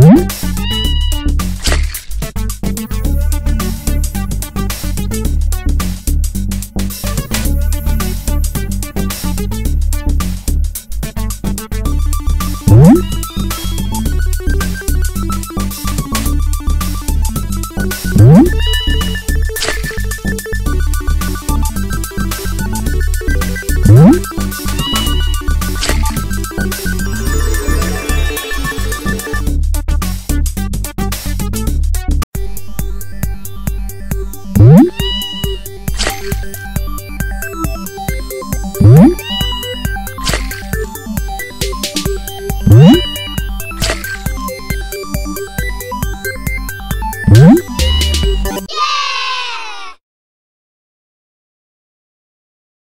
What? Whoop!